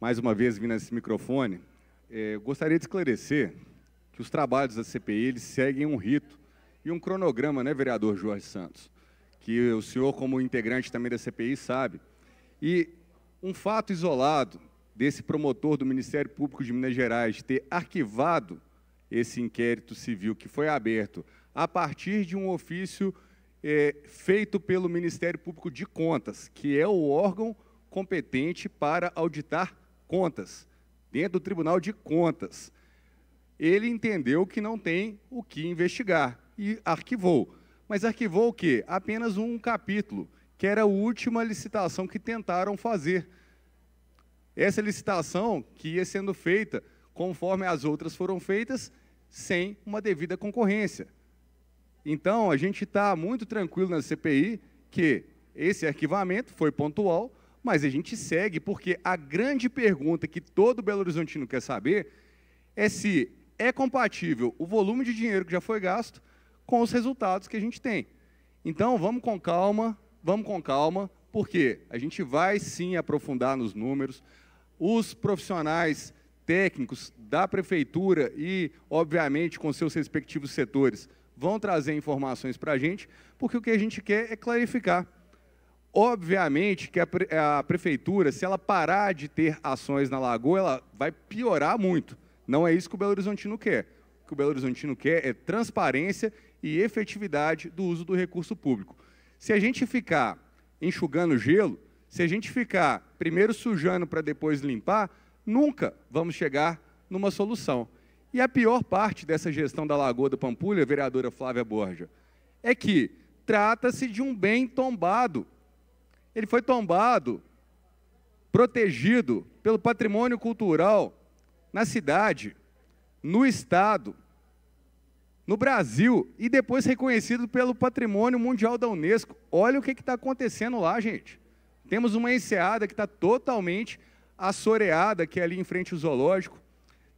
mais uma vez vindo nesse microfone, é, gostaria de esclarecer que os trabalhos da CPI eles seguem um rito e um cronograma, né, vereador Jorge Santos? Que o senhor, como integrante também da CPI, sabe. E um fato isolado desse promotor do Ministério Público de Minas Gerais ter arquivado esse inquérito civil que foi aberto a partir de um ofício é, feito pelo Ministério Público de Contas, que é o órgão competente para auditar contas, dentro do Tribunal de Contas. Ele entendeu que não tem o que investigar e arquivou. Mas arquivou o quê? Apenas um capítulo, que era a última licitação que tentaram fazer. Essa licitação que ia sendo feita conforme as outras foram feitas, sem uma devida concorrência. Então, a gente está muito tranquilo na CPI que esse arquivamento foi pontual, mas a gente segue porque a grande pergunta que todo Belo Horizontino quer saber é se é compatível o volume de dinheiro que já foi gasto com os resultados que a gente tem. Então, vamos com calma, vamos com calma, porque a gente vai sim aprofundar nos números. Os profissionais técnicos da prefeitura e, obviamente, com seus respectivos setores, vão trazer informações para a gente, porque o que a gente quer é clarificar. Obviamente que a, pre a, prefeitura, se ela parar de ter ações na lagoa, ela vai piorar muito. Não é isso que o Belo Horizontino quer. O que o Belo Horizontino quer é transparência e efetividade do uso do recurso público. Se a gente ficar enxugando gelo, se a gente ficar primeiro sujando para depois limpar, nunca vamos chegar numa solução. E a pior parte dessa gestão da Lagoa da Pampulha, vereadora Flávia Borja, é que trata-se de um bem tombado. Ele foi tombado, protegido pelo patrimônio cultural na cidade, no Estado, no Brasil e depois reconhecido pelo Patrimônio Mundial da Unesco. Olha o que está acontecendo lá, gente. Temos uma enseada que está totalmente assoreada, que é ali em frente ao zoológico.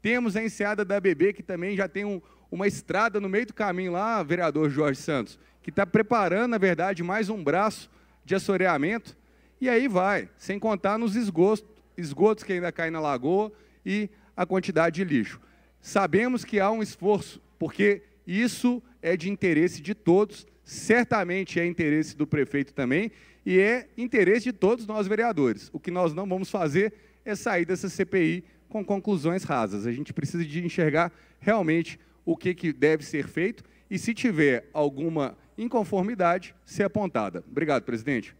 Temos a enseada da BB, que também já tem um, uma estrada no meio do caminho lá, vereador Jorge Santos, que está preparando, na verdade, mais um braço de assoreamento. E aí vai, sem contar nos esgotos, esgotos que ainda caem na lagoa e a quantidade de lixo. Sabemos que há um esforço, porque isso é de interesse de todos, certamente é interesse do prefeito também, e é interesse de todos nós vereadores. O que nós não vamos fazer é sair dessa CPI com conclusões rasas. A gente precisa de enxergar realmente o que, que deve ser feito e, se tiver alguma inconformidade, ser apontada. Obrigado, presidente.